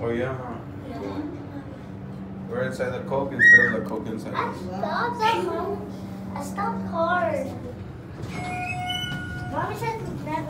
Oh yeah. We're inside the Coke instead of the Coke inside I us. stopped at. I stopped hard. Mommy said never.